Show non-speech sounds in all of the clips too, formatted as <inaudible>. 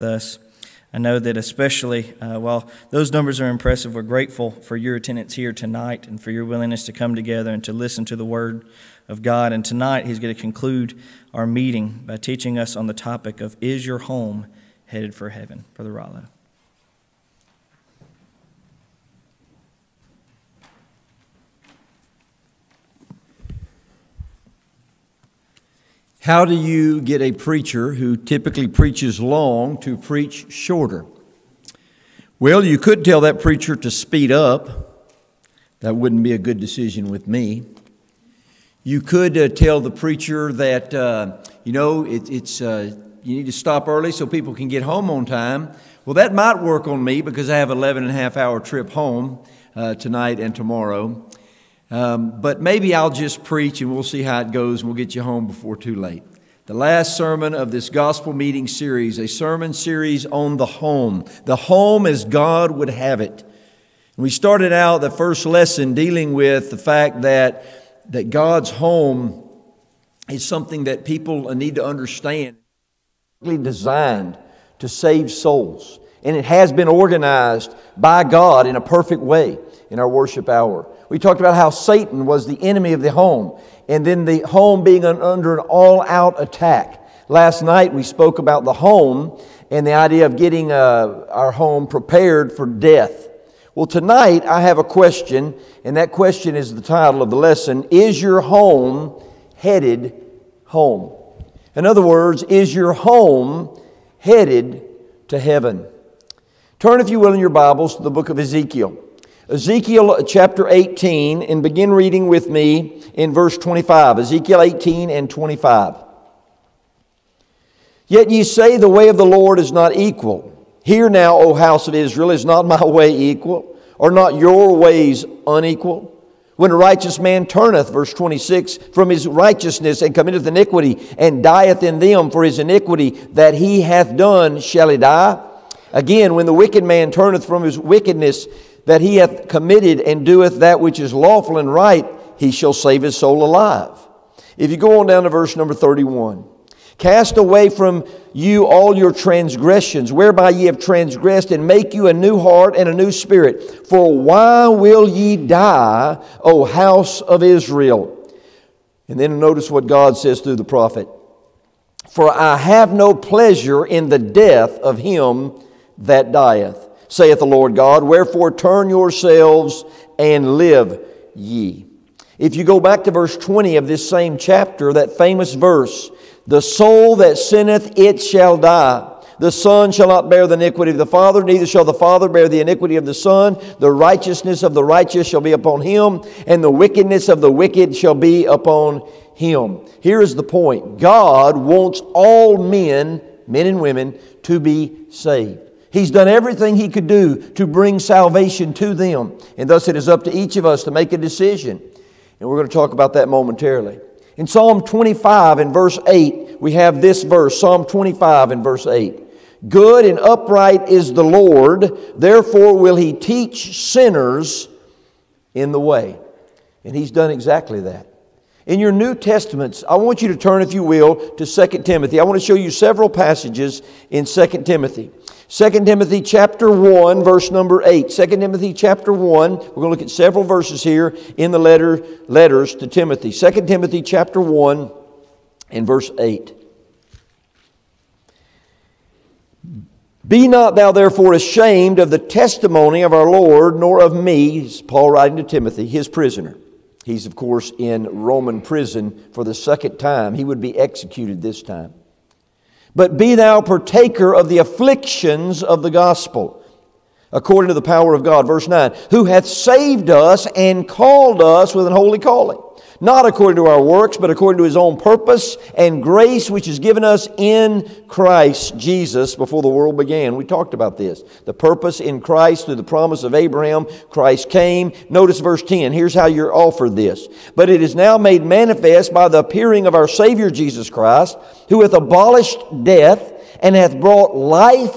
us. I know that especially uh, while those numbers are impressive, we're grateful for your attendance here tonight and for your willingness to come together and to listen to the Word of God. And tonight, he's going to conclude our meeting by teaching us on the topic of Is Your Home Headed for Heaven? Brother Rollo. How do you get a preacher who typically preaches long to preach shorter? Well, you could tell that preacher to speed up. That wouldn't be a good decision with me. You could uh, tell the preacher that, uh, you know, it, it's, uh, you need to stop early so people can get home on time. Well, that might work on me because I have an 11 and a half hour trip home uh, tonight and tomorrow. Um, but maybe I'll just preach and we'll see how it goes and we'll get you home before too late. The last sermon of this gospel meeting series, a sermon series on the home, the home as God would have it. And we started out the first lesson dealing with the fact that, that God's home is something that people need to understand. Designed to save souls. And it has been organized by God in a perfect way in our worship hour. We talked about how Satan was the enemy of the home, and then the home being under an all out attack. Last night we spoke about the home and the idea of getting uh, our home prepared for death. Well, tonight I have a question, and that question is the title of the lesson Is your home headed home? In other words, is your home headed to heaven? Turn, if you will, in your Bibles to the book of Ezekiel. Ezekiel chapter 18, and begin reading with me in verse 25. Ezekiel 18 and 25. Yet ye say, The way of the Lord is not equal. Hear now, O house of Israel, is not my way equal, or not your ways unequal? When a righteous man turneth, verse 26, from his righteousness and committeth iniquity, and dieth in them for his iniquity that he hath done, shall he die? Again, when the wicked man turneth from his wickedness that he hath committed and doeth that which is lawful and right, he shall save his soul alive. If you go on down to verse number 31. Cast away from you all your transgressions, whereby ye have transgressed, and make you a new heart and a new spirit. For why will ye die, O house of Israel? And then notice what God says through the prophet. For I have no pleasure in the death of him that dieth saith the Lord God. Wherefore turn yourselves and live ye. If you go back to verse 20 of this same chapter, that famous verse, the soul that sinneth, it shall die. The Son shall not bear the iniquity of the Father, neither shall the Father bear the iniquity of the Son. The righteousness of the righteous shall be upon him, and the wickedness of the wicked shall be upon him. Here is the point God wants all men, men and women, to be saved. He's done everything he could do to bring salvation to them. And thus it is up to each of us to make a decision. And we're going to talk about that momentarily. In Psalm 25 and verse 8, we have this verse Psalm 25 and verse 8. Good and upright is the Lord, therefore will he teach sinners in the way. And he's done exactly that. In your New Testaments, I want you to turn, if you will, to 2 Timothy. I want to show you several passages in 2 Timothy. 2 Timothy chapter 1, verse number 8. 2 Timothy chapter 1, we're going to look at several verses here in the letter, letters to Timothy. 2 Timothy chapter 1 and verse 8. Be not thou therefore ashamed of the testimony of our Lord, nor of me, Paul writing to Timothy, his prisoner. He's, of course, in Roman prison for the second time. He would be executed this time. But be thou partaker of the afflictions of the gospel, according to the power of God. Verse 9, who hath saved us and called us with an holy calling not according to our works, but according to his own purpose and grace which is given us in Christ Jesus before the world began. We talked about this. The purpose in Christ through the promise of Abraham, Christ came. Notice verse 10. Here's how you're offered this. But it is now made manifest by the appearing of our Savior Jesus Christ, who hath abolished death and hath brought life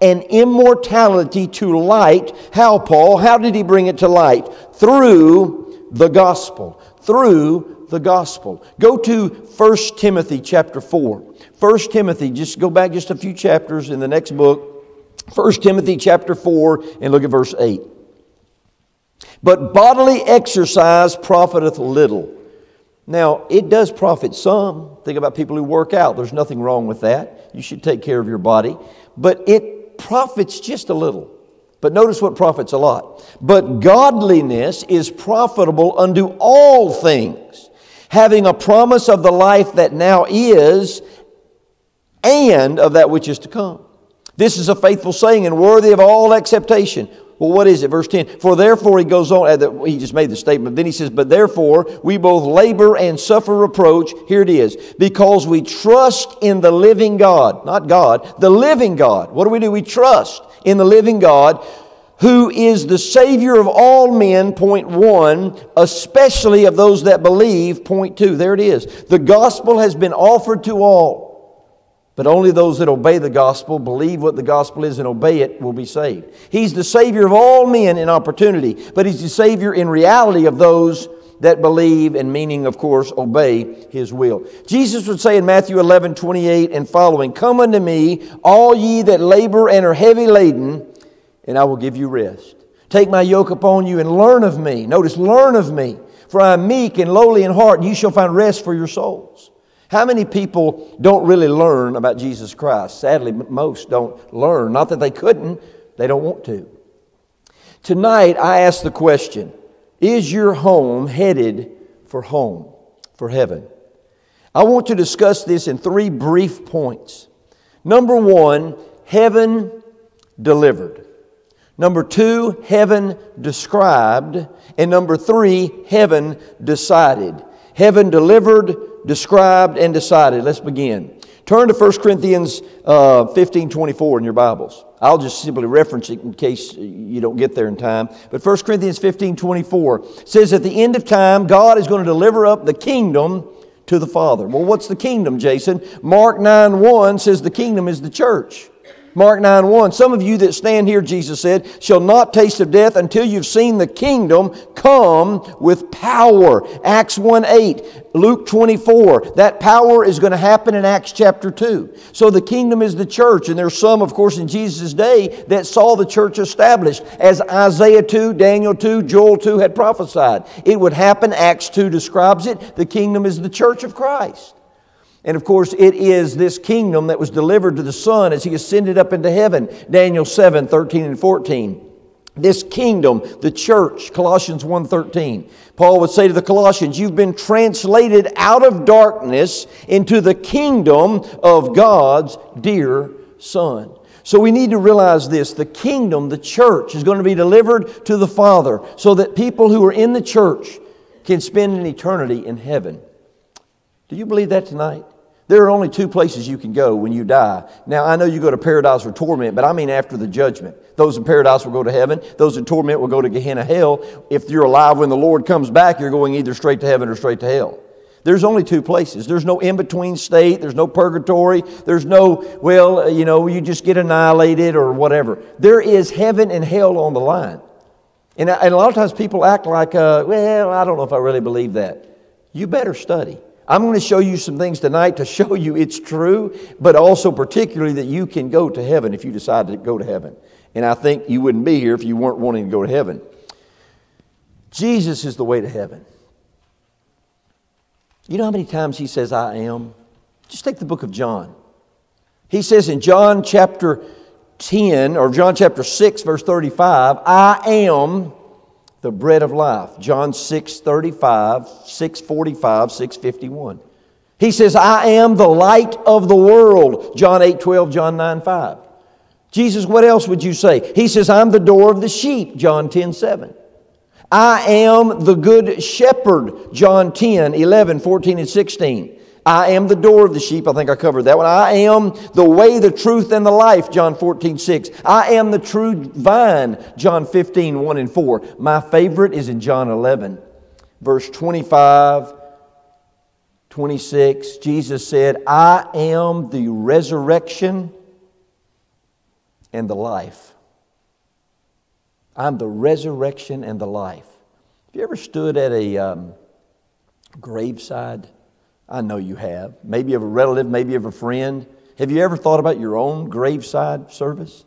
and immortality to light. How, Paul? How did he bring it to light? Through the gospel through the gospel. Go to 1 Timothy chapter 4. 1 Timothy, just go back just a few chapters in the next book. 1 Timothy chapter 4 and look at verse 8. But bodily exercise profiteth little. Now, it does profit some. Think about people who work out. There's nothing wrong with that. You should take care of your body. But it profits just a little. But notice what profits a lot. But godliness is profitable unto all things, having a promise of the life that now is and of that which is to come. This is a faithful saying and worthy of all acceptation. Well, what is it? Verse 10. For therefore, he goes on, he just made the statement. Then he says, But therefore, we both labor and suffer reproach. Here it is. Because we trust in the living God. Not God, the living God. What do we do? We trust in the living God who is the Savior of all men, point one, especially of those that believe, point two. There it is. The gospel has been offered to all. But only those that obey the gospel, believe what the gospel is, and obey it will be saved. He's the Savior of all men in opportunity, but He's the Savior in reality of those that believe, and meaning, of course, obey His will. Jesus would say in Matthew 11, 28 and following, Come unto me, all ye that labor and are heavy laden, and I will give you rest. Take my yoke upon you and learn of me. Notice, learn of me, for I am meek and lowly in heart, and you shall find rest for your souls. How many people don't really learn about Jesus Christ? Sadly, most don't learn. Not that they couldn't, they don't want to. Tonight, I ask the question Is your home headed for home, for heaven? I want to discuss this in three brief points. Number one, heaven delivered. Number two, heaven described. And number three, heaven decided. Heaven delivered, described, and decided. Let's begin. Turn to 1 Corinthians uh, 15 24 in your Bibles. I'll just simply reference it in case you don't get there in time. But 1 Corinthians 15 24 says, At the end of time, God is going to deliver up the kingdom to the Father. Well, what's the kingdom, Jason? Mark 9 1 says the kingdom is the church. Mark 9 1. Some of you that stand here, Jesus said, shall not taste of death until you've seen the kingdom come with power. Acts 1 8. Luke 24. That power is going to happen in Acts chapter 2. So the kingdom is the church. And there's some, of course, in Jesus' day that saw the church established as Isaiah 2, Daniel 2, Joel 2 had prophesied. It would happen. Acts 2 describes it. The kingdom is the church of Christ. And of course, it is this kingdom that was delivered to the Son as he ascended up into heaven. Daniel 7 13 and 14. This kingdom, the church, Colossians 1:13. Paul would say to the Colossians, You've been translated out of darkness into the kingdom of God's dear Son. So we need to realize this the kingdom, the church, is going to be delivered to the Father so that people who are in the church can spend an eternity in heaven. Do you believe that tonight? There are only two places you can go when you die. Now, I know you go to paradise or torment, but I mean after the judgment. Those in paradise will go to heaven. Those in torment will go to Gehenna hell. If you're alive when the Lord comes back, you're going either straight to heaven or straight to hell. There's only two places. There's no in between state. There's no purgatory. There's no, well, you know, you just get annihilated or whatever. There is heaven and hell on the line. And, and a lot of times people act like, uh, well, I don't know if I really believe that. You better study. I'm going to show you some things tonight to show you it's true, but also particularly that you can go to heaven if you decide to go to heaven. And I think you wouldn't be here if you weren't wanting to go to heaven. Jesus is the way to heaven. You know how many times he says, I am? Just take the book of John. He says in John chapter 10, or John chapter 6, verse 35, I am the bread of life. John 6 35, 6 45, 6 51. He says, I am the light of the world. John 8 12, John 9 5. Jesus, what else would you say? He says, I'm the door of the sheep. John 10 7. I am the good shepherd. John 10 11, 14, and 16. I am the door of the sheep. I think I covered that one. I am the way, the truth, and the life. John 14, 6. I am the true vine. John 15, 1 and 4. My favorite is in John 11, verse 25, 26. Jesus said, I am the resurrection and the life. I'm the resurrection and the life. Have you ever stood at a. Um, Graveside? I know you have. Maybe of a relative, maybe of a friend. Have you ever thought about your own graveside service?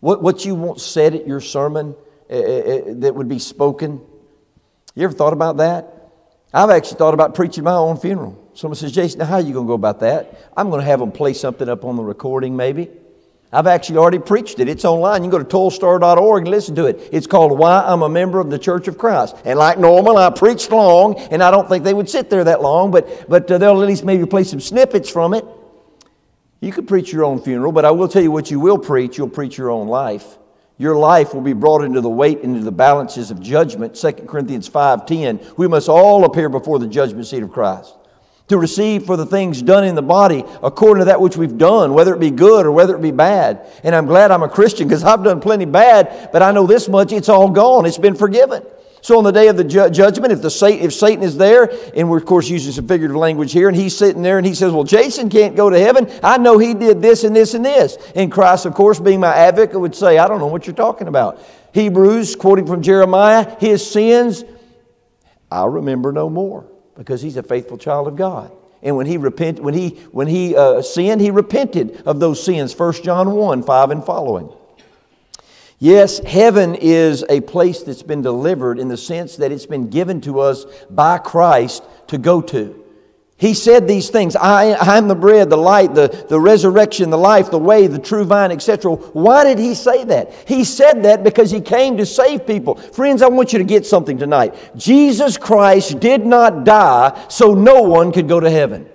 What, what you want said at your sermon uh, uh, that would be spoken? You ever thought about that? I've actually thought about preaching my own funeral. Someone says, Jason, how are you going to go about that? I'm going to have them play something up on the recording, maybe. I've actually already preached it. It's online. You can go to tollstar.org and listen to it. It's called Why I'm a Member of the Church of Christ. And like normal, I preached long, and I don't think they would sit there that long, but, but uh, they'll at least maybe play some snippets from it. You could preach your own funeral, but I will tell you what you will preach. You'll preach your own life. Your life will be brought into the weight, into the balances of judgment. 2 Corinthians 5.10, we must all appear before the judgment seat of Christ to receive for the things done in the body according to that which we've done, whether it be good or whether it be bad. And I'm glad I'm a Christian because I've done plenty bad, but I know this much, it's all gone. It's been forgiven. So on the day of the ju- judgment, if, the if Satan is there, and we're of course using some figurative language here, and he's sitting there and he says, well, Jason can't go to heaven. I know he did this and this and this. And Christ, of course, being my advocate, would say, I don't know what you're talking about. Hebrews, quoting from Jeremiah, his sins, I'll remember no more because he's a faithful child of God. And when he repent, when he when he uh, sinned, he repented of those sins. 1 John 1, 5 and following. Yes, heaven is a place that's been delivered in the sense that it's been given to us by Christ to go to. He said these things I, I'm the bread, the light, the, the resurrection, the life, the way, the true vine, etc. Why did he say that? He said that because he came to save people. Friends, I want you to get something tonight. Jesus Christ did not die so no one could go to heaven.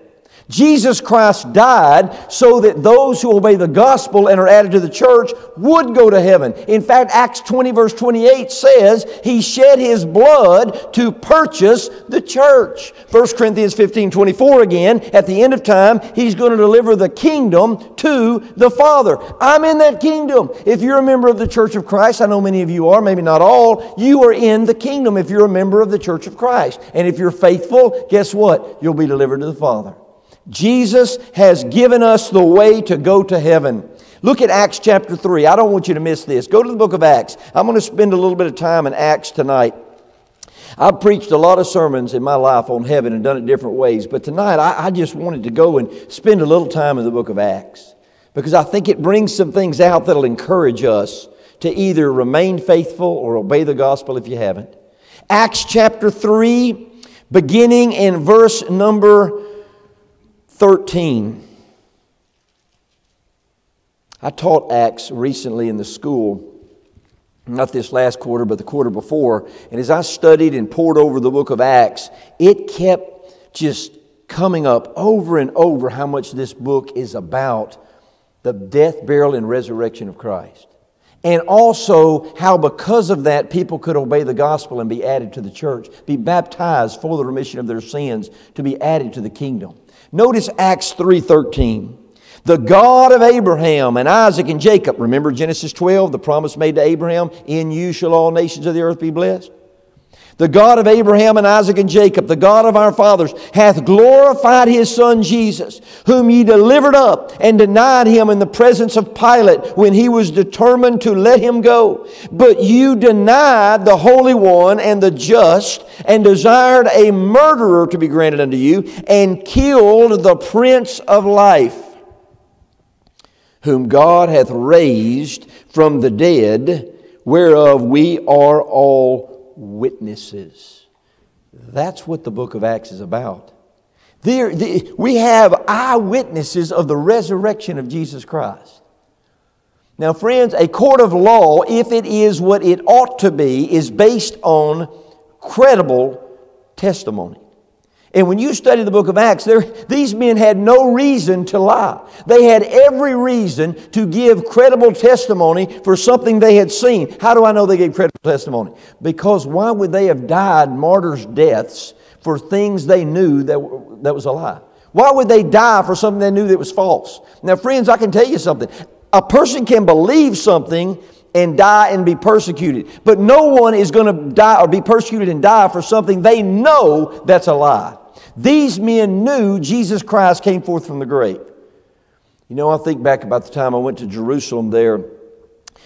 Jesus Christ died so that those who obey the gospel and are added to the church would go to heaven. In fact, Acts 20, verse 28 says he shed his blood to purchase the church. 1 Corinthians 15, 24 again, at the end of time, he's going to deliver the kingdom to the Father. I'm in that kingdom. If you're a member of the church of Christ, I know many of you are, maybe not all, you are in the kingdom if you're a member of the church of Christ. And if you're faithful, guess what? You'll be delivered to the Father. Jesus has given us the way to go to heaven. Look at Acts chapter 3. I don't want you to miss this. Go to the book of Acts. I'm going to spend a little bit of time in Acts tonight. I've preached a lot of sermons in my life on heaven and done it different ways, but tonight I, I just wanted to go and spend a little time in the book of Acts because I think it brings some things out that'll encourage us to either remain faithful or obey the gospel if you haven't. Acts chapter 3, beginning in verse number 13. I taught Acts recently in the school, not this last quarter, but the quarter before. And as I studied and pored over the book of Acts, it kept just coming up over and over how much this book is about the death, burial, and resurrection of Christ. And also how, because of that, people could obey the gospel and be added to the church, be baptized for the remission of their sins, to be added to the kingdom. Notice Acts 3:13. The God of Abraham and Isaac and Jacob. Remember Genesis 12, the promise made to Abraham, in you shall all nations of the earth be blessed. The God of Abraham and Isaac and Jacob, the God of our fathers, hath glorified his Son Jesus, whom ye delivered up and denied him in the presence of Pilate when he was determined to let him go. But you denied the Holy One and the just, and desired a murderer to be granted unto you, and killed the Prince of Life, whom God hath raised from the dead, whereof we are all witnesses. That's what the book of Acts is about. There, the, we have eyewitnesses of the resurrection of Jesus Christ. Now, friends, a court of law, if it is what it ought to be, is based on credible testimony. And when you study the book of Acts, these men had no reason to lie. They had every reason to give credible testimony for something they had seen. How do I know they gave credible testimony? Because why would they have died martyrs' deaths for things they knew that, that was a lie? Why would they die for something they knew that was false? Now, friends, I can tell you something. A person can believe something and die and be persecuted. But no one is going to die or be persecuted and die for something they know that's a lie. These men knew Jesus Christ came forth from the grave. You know, I think back about the time I went to Jerusalem there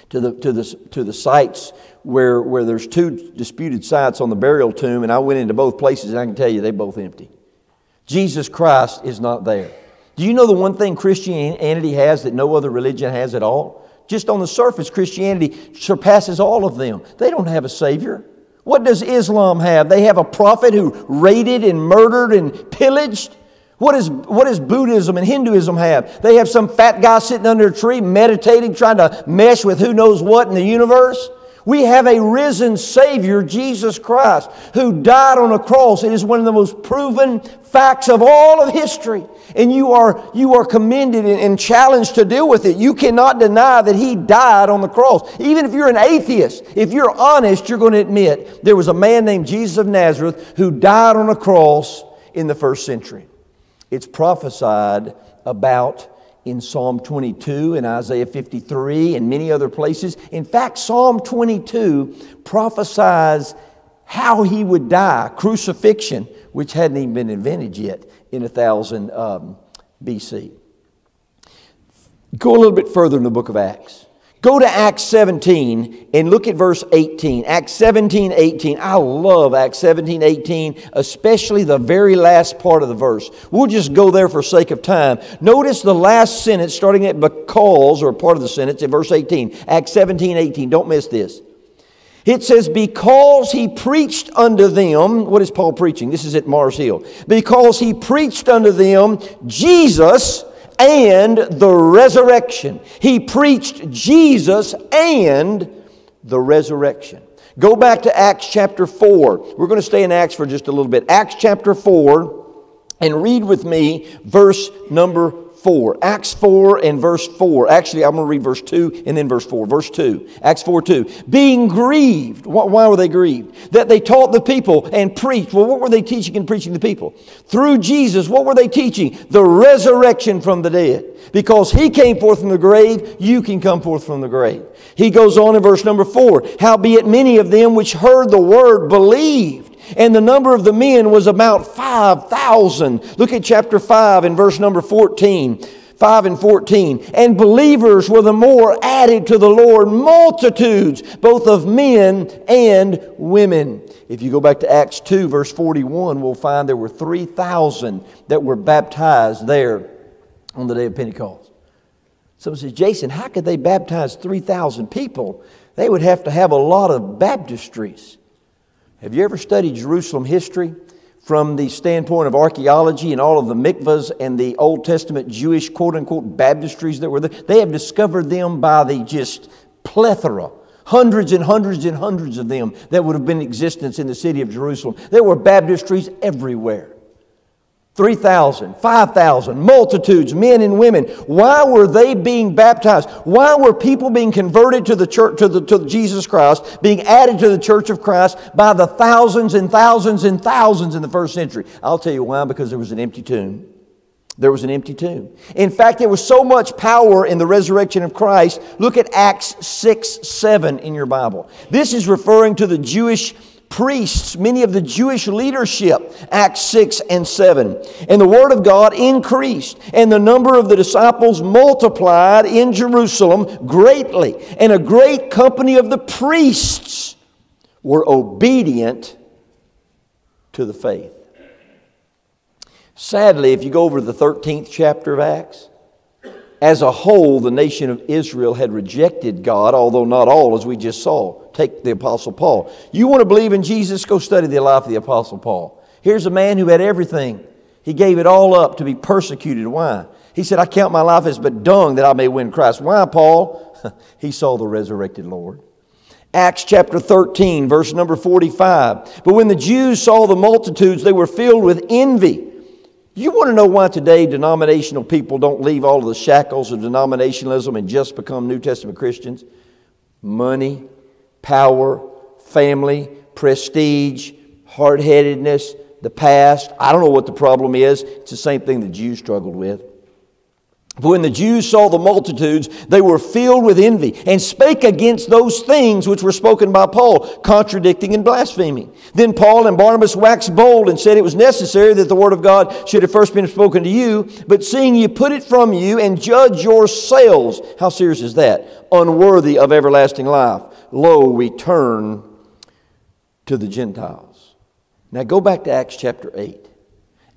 to the, to the, to the sites where, where there's two disputed sites on the burial tomb, and I went into both places, and I can tell you they're both empty. Jesus Christ is not there. Do you know the one thing Christianity has that no other religion has at all? Just on the surface, Christianity surpasses all of them. They don't have a Savior. What does Islam have? They have a prophet who raided and murdered and pillaged. What, is, what does Buddhism and Hinduism have? They have some fat guy sitting under a tree meditating, trying to mesh with who knows what in the universe. We have a risen Savior, Jesus Christ, who died on a cross. It is one of the most proven facts of all of history. And you are, you are commended and challenged to deal with it. You cannot deny that He died on the cross. Even if you're an atheist, if you're honest, you're going to admit there was a man named Jesus of Nazareth who died on a cross in the first century. It's prophesied about in Psalm 22 and Isaiah 53 and many other places. In fact, Psalm 22 prophesies how he would die, crucifixion, which hadn't even been invented yet in 1000 um, BC. Go a little bit further in the book of Acts. Go to Acts 17 and look at verse 18. Acts 17, 18. I love Acts 17, 18, especially the very last part of the verse. We'll just go there for sake of time. Notice the last sentence starting at because, or part of the sentence in verse 18. Acts 17, 18. Don't miss this. It says, Because he preached unto them, what is Paul preaching? This is at Mars Hill. Because he preached unto them Jesus and the resurrection. He preached Jesus and the resurrection. Go back to Acts chapter 4. We're going to stay in Acts for just a little bit. Acts chapter 4, and read with me verse number 4. Acts 4 and verse 4. Actually, I'm going to read verse 2 and then verse 4. Verse 2. Acts 4 2. Being grieved. Why were they grieved? That they taught the people and preached. Well, what were they teaching and preaching the people? Through Jesus, what were they teaching? The resurrection from the dead. Because he came forth from the grave, you can come forth from the grave. He goes on in verse number 4. Howbeit many of them which heard the word believed and the number of the men was about 5,000. Look at chapter 5 and verse number 14. 5 and 14. And believers were the more added to the Lord, multitudes, both of men and women. If you go back to Acts 2, verse 41, we'll find there were 3,000 that were baptized there on the day of Pentecost. Someone says, Jason, how could they baptize 3,000 people? They would have to have a lot of baptistries. Have you ever studied Jerusalem history from the standpoint of archaeology and all of the mikvahs and the Old Testament Jewish quote unquote baptistries that were there? They have discovered them by the just plethora. Hundreds and hundreds and hundreds of them that would have been in existence in the city of Jerusalem. There were baptistries everywhere. 3,000, 5,000, multitudes, men and women. Why were they being baptized? Why were people being converted to the church, to, the, to Jesus Christ, being added to the church of Christ by the thousands and thousands and thousands in the first century? I'll tell you why, because there was an empty tomb. There was an empty tomb. In fact, there was so much power in the resurrection of Christ. Look at Acts 6 7 in your Bible. This is referring to the Jewish priests, many of the Jewish leadership, Acts 6 and 7. And the word of God increased, and the number of the disciples multiplied in Jerusalem greatly, and a great company of the priests were obedient to the faith. Sadly, if you go over to the 13th chapter of Acts, as a whole, the nation of Israel had rejected God, although not all, as we just saw. Take the Apostle Paul. You want to believe in Jesus? Go study the life of the Apostle Paul. Here's a man who had everything. He gave it all up to be persecuted. Why? He said, I count my life as but dung that I may win Christ. Why, Paul? <laughs> he saw the resurrected Lord. Acts chapter 13, verse number 45. But when the Jews saw the multitudes, they were filled with envy you want to know why today denominational people don't leave all of the shackles of denominationalism and just become New Testament Christians? Money, power, family, prestige, hard headedness, the past. I don't know what the problem is. It's the same thing the Jews struggled with. But when the Jews saw the multitudes, they were filled with envy and spake against those things which were spoken by Paul, contradicting and blaspheming. Then Paul and Barnabas waxed bold and said it was necessary that the word of God should have first been spoken to you, but seeing you put it from you and judge yourselves, how serious is that? Unworthy of everlasting life. Lo, we turn to the Gentiles. Now go back to Acts chapter 8.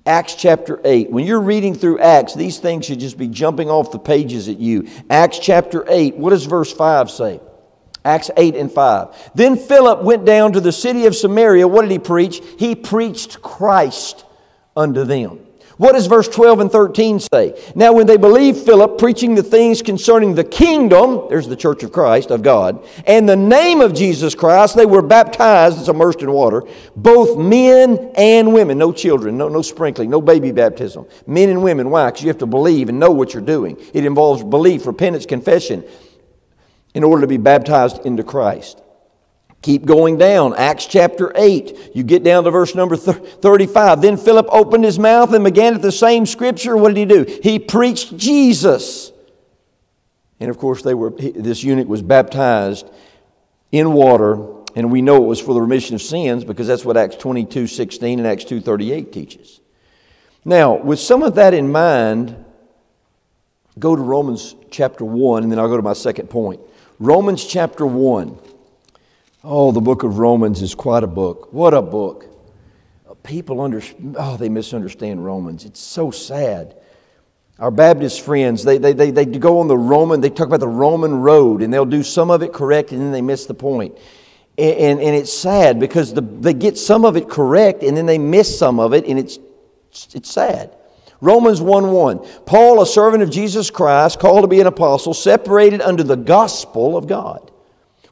Acts chapter 8. When you're reading through Acts, these things should just be jumping off the pages at you. Acts chapter 8. What does verse 5 say? Acts 8 and 5. Then Philip went down to the city of Samaria. What did he preach? He preached Christ unto them. What does verse 12 and 13 say? Now, when they believed Philip preaching the things concerning the kingdom, there's the church of Christ, of God, and the name of Jesus Christ, they were baptized, it's immersed in water, both men and women. No children, no, no sprinkling, no baby baptism. Men and women. Why? Because you have to believe and know what you're doing. It involves belief, repentance, confession in order to be baptized into Christ. Keep going down. Acts chapter 8. You get down to verse number 35. Then Philip opened his mouth and began at the same scripture. What did he do? He preached Jesus. And of course, they were, this eunuch was baptized in water, and we know it was for the remission of sins because that's what Acts 22 16 and Acts 2 38 teaches. Now, with some of that in mind, go to Romans chapter 1, and then I'll go to my second point. Romans chapter 1. Oh, the book of Romans is quite a book. What a book. People under, oh, they misunderstand Romans. It's so sad. Our Baptist friends, they, they, they, they go on the Roman, they talk about the Roman road, and they'll do some of it correct, and then they miss the point. And, and, and it's sad because the, they get some of it correct, and then they miss some of it, and it's, it's sad. Romans 1 1. Paul, a servant of Jesus Christ, called to be an apostle, separated under the gospel of God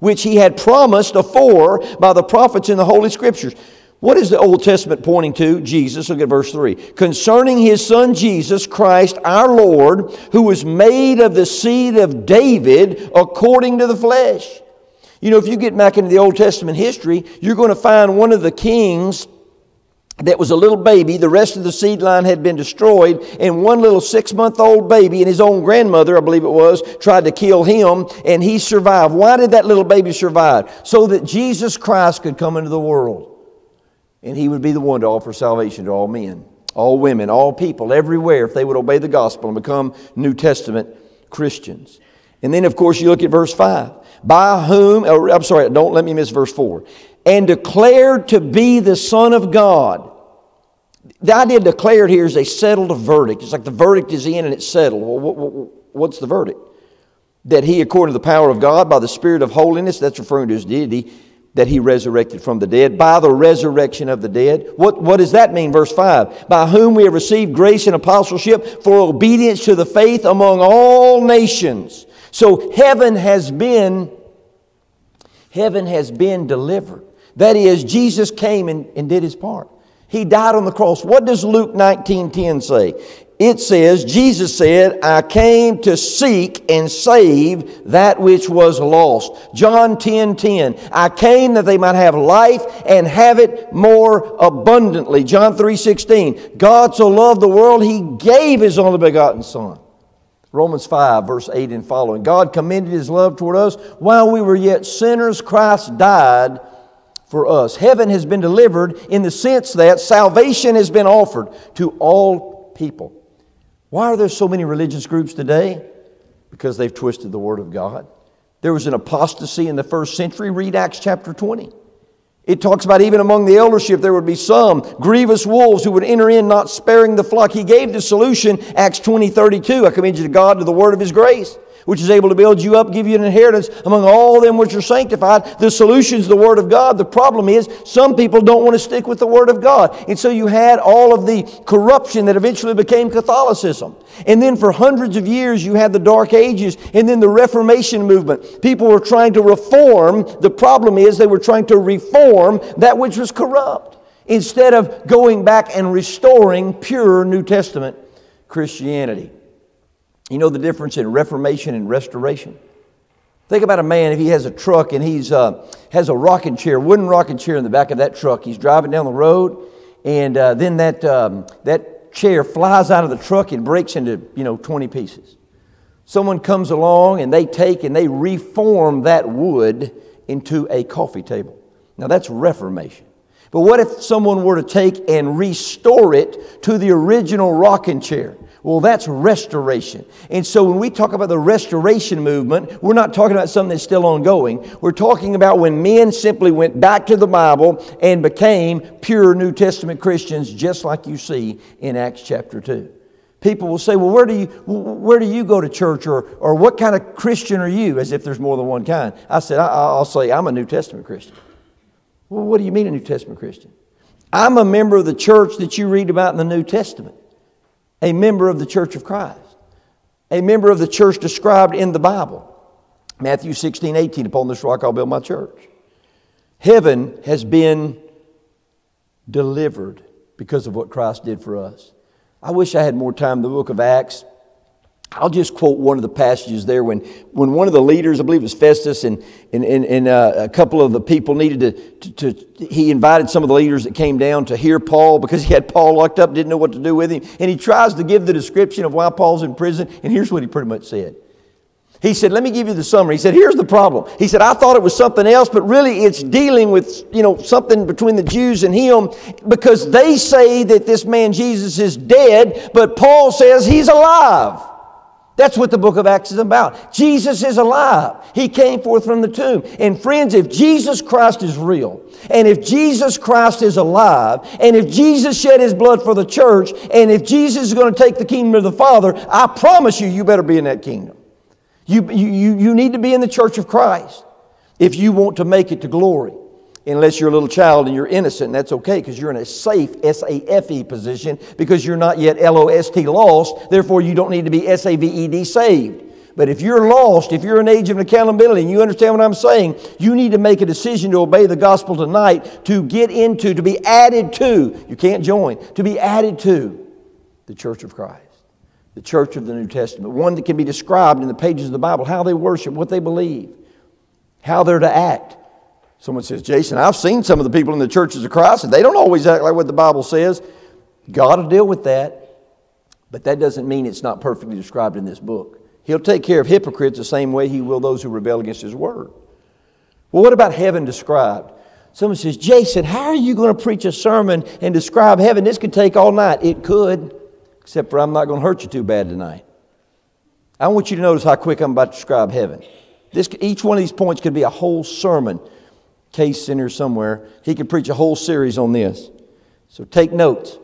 which he had promised afore by the prophets in the Holy Scriptures. What is the Old Testament pointing to? Jesus. Look at verse 3. Concerning his son Jesus Christ, our Lord, who was made of the seed of David according to the flesh. You know, if you get back into the Old Testament history, you're going to find one of the kings that was a little baby. The rest of the seed line had been destroyed, and one little six month old baby and his own grandmother, I believe it was, tried to kill him, and he survived. Why did that little baby survive? So that Jesus Christ could come into the world, and he would be the one to offer salvation to all men, all women, all people, everywhere, if they would obey the gospel and become New Testament Christians. And then, of course, you look at verse 5. By whom, or, I'm sorry, don't let me miss verse 4 and declared to be the Son of God. The idea declared here is they settled a verdict. It's like the verdict is in and it's settled. Well, what's the verdict? That he, according to the power of God, by the Spirit of holiness, that's referring to his deity, that he resurrected from the dead, by the resurrection of the dead. What, what does that mean? Verse 5 By whom we have received grace and apostleship for obedience to the faith among all nations. So heaven has been, heaven has been delivered. That is, Jesus came and, and did his part. He died on the cross. What does Luke 19:10 say? It says, Jesus said, I came to seek and save that which was lost. John 10 10, I came that they might have life and have it more abundantly. John 3 16, God so loved the world, he gave his only begotten Son. Romans 5, verse 8 and following. God commended his love toward us while we were yet sinners, Christ died for us. Heaven has been delivered in the sense that salvation has been offered to all people. Why are there so many religious groups today? Because they've twisted the Word of God. There was an apostasy in the first century. Read Acts chapter 20. It talks about even among the eldership there would be some grievous wolves who would enter in, not sparing the flock. He gave the solution, Acts 20 32. I commend you to God to the word of His grace which is able to build you up, give you an inheritance among all them which are sanctified. The solution is the Word of God. The problem is some people don't want to stick with the Word of God. And so you had all of the corruption that eventually became Catholicism. And then for hundreds of years you had the Dark Ages and then the Reformation movement. People were trying to reform. The problem is they were trying to reform that which was corrupt instead of going back and restoring pure New Testament Christianity. You know the difference in reformation and restoration? Think about a man if he has a truck and he's uh, has a rocking chair, wooden rocking chair in the back of that truck. He's driving down the road, and uh, then that, um, that chair flies out of the truck and breaks into, you know, 20 pieces. Someone comes along and they take and they reform that wood into a coffee table. Now that's reformation. But what if someone were to take and restore it to the original rocking chair? Well, that's restoration. And so when we talk about the restoration movement, we're not talking about something that's still ongoing. We're talking about when men simply went back to the Bible and became pure New Testament Christians, just like you see in Acts chapter 2. People will say, Well, where do you, where do you go to church? Or, or what kind of Christian are you? As if there's more than one kind. I said, I, will say, I'm a New Testament Christian. Well, what do you mean a New Testament Christian? I'm a member of the church that you read about in the New Testament a member of the church of Christ, a member of the church described in the Bible. Matthew 16, 18, upon this rock I'll build my church. Heaven has been delivered because of what Christ did for us. I wish I had more time. The book of Acts I'll just quote one of the passages there when, when one of the leaders, I believe it was Festus, and, and, and, and uh, a couple of the people needed to, to, to, he invited some of the leaders that came down to hear Paul because he had Paul locked up, didn't know what to do with him. And he tries to give the description of why Paul's in prison, and here's what he pretty much said. He said, Let me give you the summary. He said, Here's the problem. He said, I thought it was something else, but really it's dealing with, you know, something between the Jews and him because they say that this man Jesus is dead, but Paul says he's alive. That's what the book of Acts is about. Jesus is alive. He came forth from the tomb. And friends, if Jesus Christ is real, and if Jesus Christ is alive, and if Jesus shed his blood for the church, and if Jesus is going to take the kingdom of the Father, I promise you, you better be in that kingdom. You, you, you need to be in the church of Christ if you want to make it to glory unless you're a little child and you're innocent, and that's okay because you're in a safe, S A F E position because you're not yet L O S T lost, therefore you don't need to be S A V E D saved. But if you're lost, if you're in age of accountability and you understand what I'm saying, you need to make a decision to obey the gospel tonight to get into, to be added to, you can't join, to be added to the church of Christ, the church of the New Testament, one that can be described in the pages of the Bible, how they worship, what they believe, how they're to act. Someone says, Jason, I've seen some of the people in the churches of Christ, and they don't always act like what the Bible says. God will deal with that, but that doesn't mean it's not perfectly described in this book. He'll take care of hypocrites the same way he will those who rebel against his word. Well, what about heaven described? Someone says, Jason, how are you going to preach a sermon and describe heaven? This could take all night. It could, except for I'm not going to hurt you too bad tonight. I want you to notice how quick I'm about to describe heaven. This, each one of these points could be a whole sermon Case Center somewhere. He could preach a whole series on this. So take notes.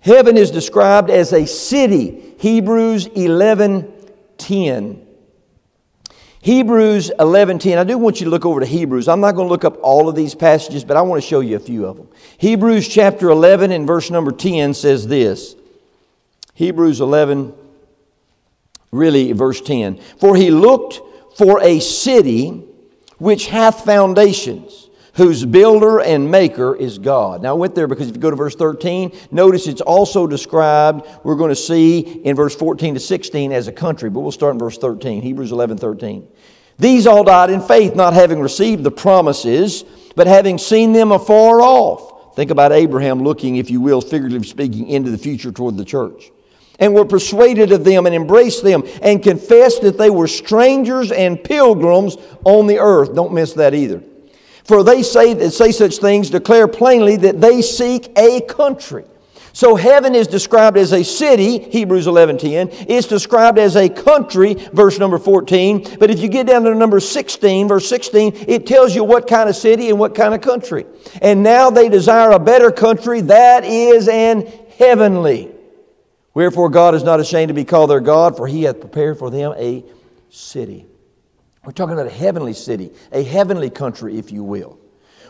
Heaven is described as a city. Hebrews 11 10. Hebrews 11:10. I do want you to look over to Hebrews. I'm not going to look up all of these passages, but I want to show you a few of them. Hebrews chapter 11 and verse number 10 says this. Hebrews 11 really verse 10. For he looked for a city which hath foundations, whose builder and maker is God. Now, I went there because if you go to verse 13, notice it's also described, we're going to see in verse 14 to 16 as a country, but we'll start in verse 13, Hebrews 11 13. These all died in faith, not having received the promises, but having seen them afar off. Think about Abraham looking, if you will, figuratively speaking, into the future toward the church and were persuaded of them and embraced them and confessed that they were strangers and pilgrims on the earth. Don't miss that either. For they say that say such things declare plainly that they seek a country. So heaven is described as a city, Hebrews 11:10. It's described as a country, verse number 14. But if you get down to number 16, verse 16, it tells you what kind of city and what kind of country. And now they desire a better country that is an heavenly. Wherefore God is not ashamed to be called their God, for he hath prepared for them a city. We're talking about a heavenly city, a heavenly country, if you will.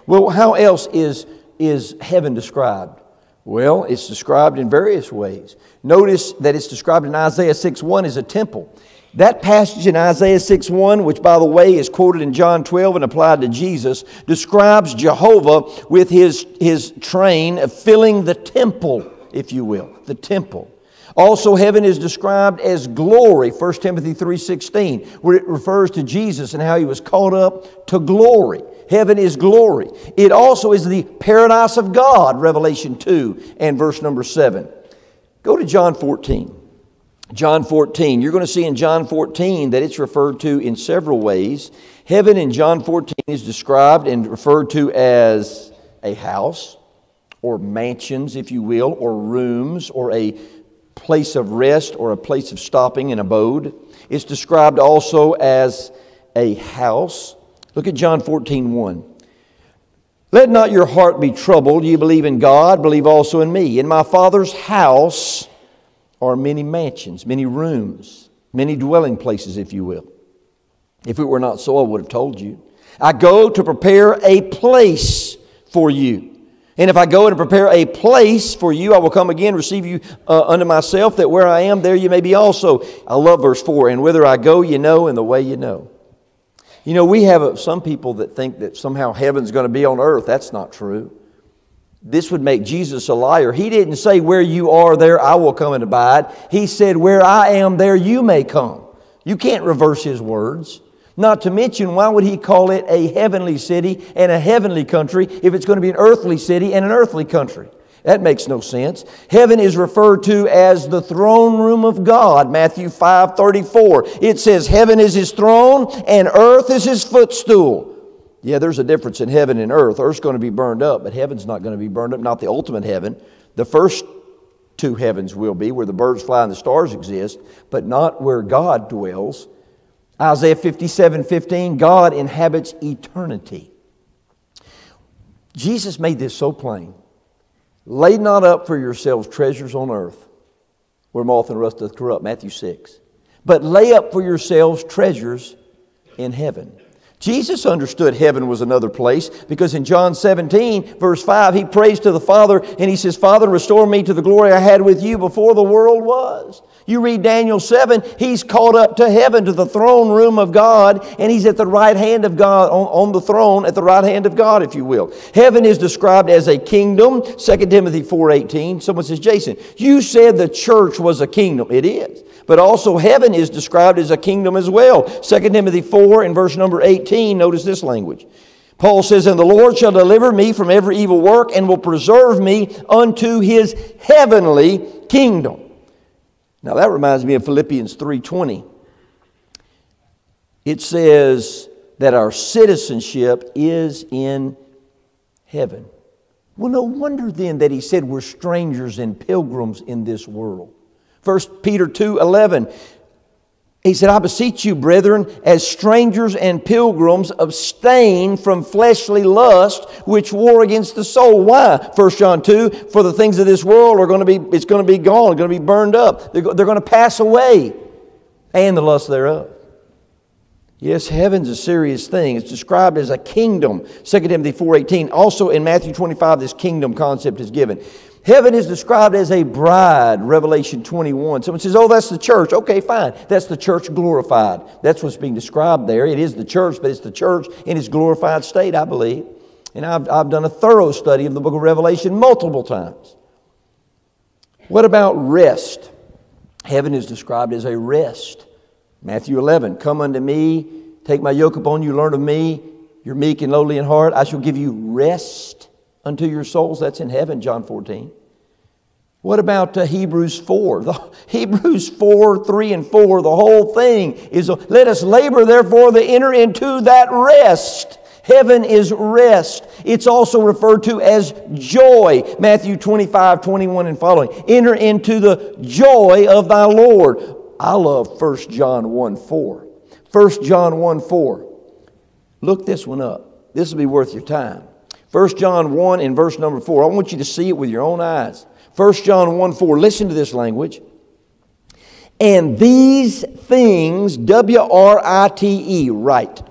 Well, how else is, is heaven described? Well, it's described in various ways. Notice that it's described in Isaiah 6 1 as a temple. That passage in Isaiah 6 1, which by the way is quoted in John 12 and applied to Jesus, describes Jehovah with his, his train of filling the temple, if you will, the temple. Also, heaven is described as glory, 1 Timothy 3.16, where it refers to Jesus and how he was caught up to glory. Heaven is glory. It also is the paradise of God, Revelation 2 and verse number 7. Go to John 14. John 14. You're going to see in John 14 that it's referred to in several ways. Heaven in John 14 is described and referred to as a house or mansions, if you will, or rooms or a place of rest or a place of stopping and abode. It's described also as a house. Look at John 14 1. Let not your heart be troubled. You believe in God, believe also in me. In my Father's house are many mansions, many rooms, many dwelling places, if you will. If it were not so, I would have told you. I go to prepare a place for you. And if I go and prepare a place for you, I will come again, receive you uh, unto myself, that where I am, there you may be also. I love verse 4. And whither I go, you know, and the way you know. You know, we have some people that think that somehow heaven's going to be on earth. That's not true. This would make Jesus a liar. He didn't say, Where you are, there I will come and abide. He said, Where I am, there you may come. You can't reverse his words. Not to mention, why would he call it a heavenly city and a heavenly country if it's going to be an earthly city and an earthly country? That makes no sense. Heaven is referred to as the throne room of God, Matthew 5 34. It says, Heaven is his throne and earth is his footstool. Yeah, there's a difference in heaven and earth. Earth's going to be burned up, but heaven's not going to be burned up, not the ultimate heaven. The first two heavens will be where the birds fly and the stars exist, but not where God dwells. Isaiah 57 15, God inhabits eternity. Jesus made this so plain. Lay not up for yourselves treasures on earth, where moth and rust doth corrupt, Matthew 6. But lay up for yourselves treasures in heaven. Jesus understood heaven was another place because in John 17, verse 5, he prays to the Father and he says, Father, restore me to the glory I had with you before the world was. You read Daniel 7, he's caught up to heaven, to the throne room of God, and he's at the right hand of God, on, on the throne, at the right hand of God, if you will. Heaven is described as a kingdom, 2 Timothy 4.18. Someone says, Jason, you said the church was a kingdom. It is. But also heaven is described as a kingdom as well. 2 Timothy 4 and verse number 18, notice this language. Paul says, And the Lord shall deliver me from every evil work and will preserve me unto his heavenly kingdom. Now that reminds me of Philippians 3:20. It says that our citizenship is in heaven. Well, no wonder then that he said we're strangers and pilgrims in this world. 1 Peter 2 11. He said, I beseech you, brethren, as strangers and pilgrims, abstain from fleshly lust which war against the soul. Why? 1 John 2, for the things of this world are going to be, it's going to be gone, going to be burned up. They're, they're going to pass away, and the lust thereof. Yes, heaven's a serious thing. It's described as a kingdom. 2 Timothy 4.18. Also in Matthew 25, this kingdom concept is given. Heaven is described as a bride, Revelation 21. Someone says, Oh, that's the church. Okay, fine. That's the church glorified. That's what's being described there. It is the church, but it's the church in its glorified state, I believe. And I've, I've done a thorough study of the book of Revelation multiple times. What about rest? Heaven is described as a rest. Matthew 11, Come unto me, take my yoke upon you, learn of me. You're meek and lowly in heart. I shall give you rest unto your souls. That's in heaven, John 14. What about uh, Hebrews 4? The, <laughs> Hebrews 4, 3 and 4, the whole thing is let us labor therefore to enter into that rest. Heaven is rest. It's also referred to as joy. Matthew 25, 21 and following. Enter into the joy of thy Lord. I love 1 John 1 4. 1 John 1 4. Look this one up. This will be worth your time. 1 John 1 in verse number 4. I want you to see it with your own eyes. 1 John 1 4. Listen to this language. And these things, W R I T E, write.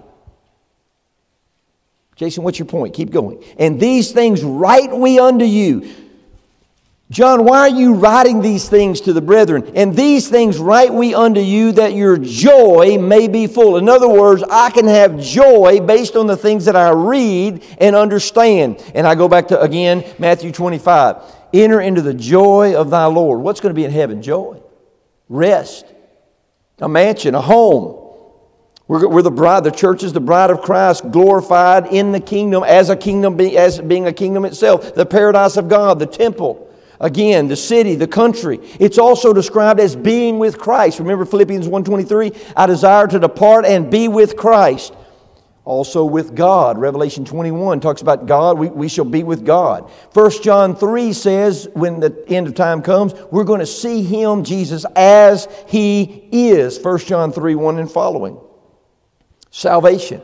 Jason, what's your point? Keep going. And these things write we unto you John, why are you writing these things to the brethren? And these things write we unto you that your joy may be full. In other words, I can have joy based on the things that I read and understand. And I go back to again Matthew 25. Enter into the joy of thy Lord. What's going to be in heaven? Joy, rest, a mansion, a home. We're, we're the bride, the church is the bride of Christ, glorified in the kingdom as a kingdom, as being a kingdom itself, the paradise of God, the temple. Again, the city, the country. It's also described as being with Christ. Remember Philippians 1:23, I desire to depart and be with Christ. Also with God. Revelation 21 talks about God, we, we shall be with God. 1 John 3 says, when the end of time comes, we're going to see Him, Jesus, as He is. 1 John 3 1 and following. Salvation.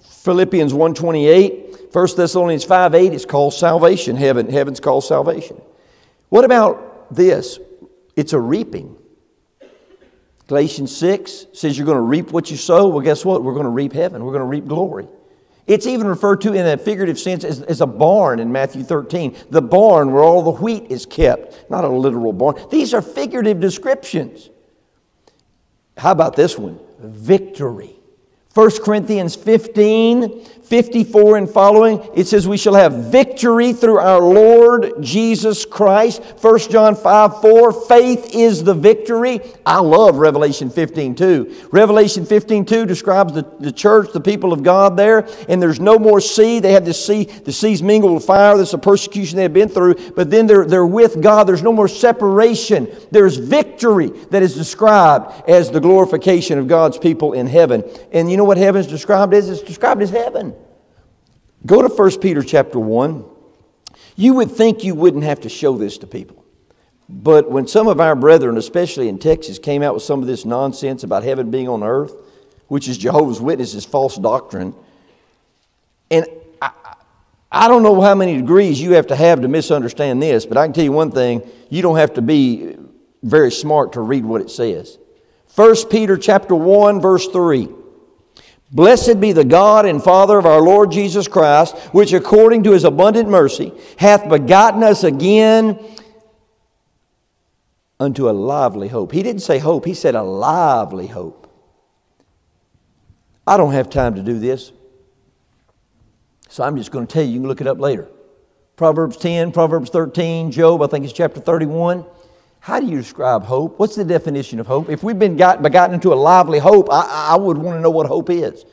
Philippians 1.28, 1 Thessalonians 5 8 is called salvation. Heaven, heaven's called salvation. What about this? It's a reaping. Galatians 6 says you're going to reap what you sow. Well, guess what? We're going to reap heaven. We're going to reap glory. It's even referred to in a figurative sense as, as, a barn in Matthew 13. The barn where all the wheat is kept, not a literal barn. These are figurative descriptions. How about this one? Victory. 1 Corinthians 15, 54 and following, it says, We shall have victory through our Lord Jesus Christ. 1 John 5, 4, faith is the victory. I love Revelation 15, 2. Revelation 15, 2 describes the, the church, the people of God there, and there's no more sea. They have this sea, the seas mingled with fire. That's the persecution they have been through, but then they're, they're with God. There's no more separation. There's victory that is described as the glorification of God's people in heaven. And you know what heaven's described as? It's described as heaven. Go to 1 Peter chapter 1. You would think you wouldn't have to show this to people. But when some of our brethren, especially in Texas, came out with some of this nonsense about heaven being on earth, which is Jehovah's Witnesses' false doctrine, and I, I don't know how many degrees you have to have to misunderstand this, but I can tell you one thing you don't have to be very smart to read what it says. 1 Peter chapter 1, verse 3. Blessed be the God and Father of our Lord Jesus Christ, which according to his abundant mercy hath begotten us again unto a lively hope. He didn't say hope, he said a lively hope. I don't have time to do this, so I'm just going to tell you. You can look it up later. Proverbs 10, Proverbs 13, Job, I think it's chapter 31. How do you describe hope? What's the definition of hope? If we've been got, begotten into a lively hope, I, I would want to know what hope is.